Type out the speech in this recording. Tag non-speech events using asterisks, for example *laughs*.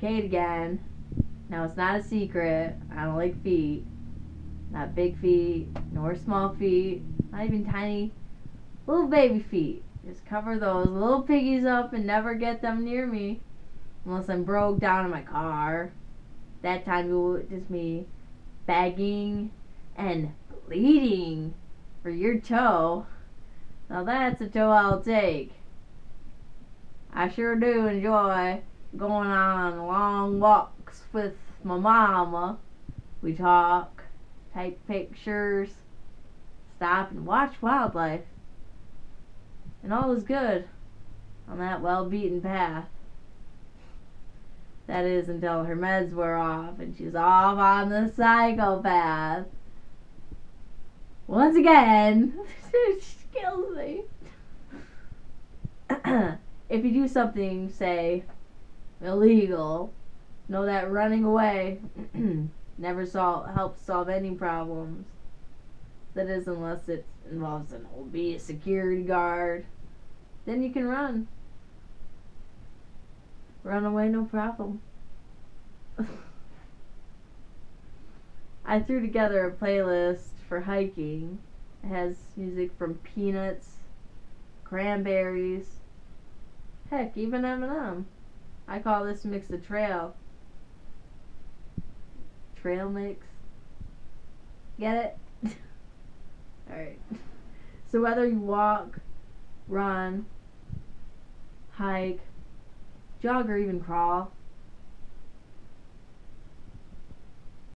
Kate again. Now it's not a secret. I don't like feet. Not big feet, nor small feet. Not even tiny little baby feet. Just cover those little piggies up and never get them near me. Unless I'm broke down in my car. That time you'll witness me begging and bleeding for your toe. Now that's a toe I'll take. I sure do enjoy going on long walks with my mama. We talk, take pictures, stop and watch wildlife. And all is good on that well beaten path. That is until her meds wear off and she's off on the psychopath. Once again, *laughs* she kills me. *clears throat* if you do something, say, illegal, know that running away *clears throat* never sol- helps solve any problems. That is, unless it involves an obese security guard. Then you can run. Run away, no problem. *laughs* I threw together a playlist for hiking. It has music from Peanuts, Cranberries, heck, even Eminem. I call this mix a trail. Trail mix. Get it? *laughs* Alright. So whether you walk, run, hike, jog, or even crawl,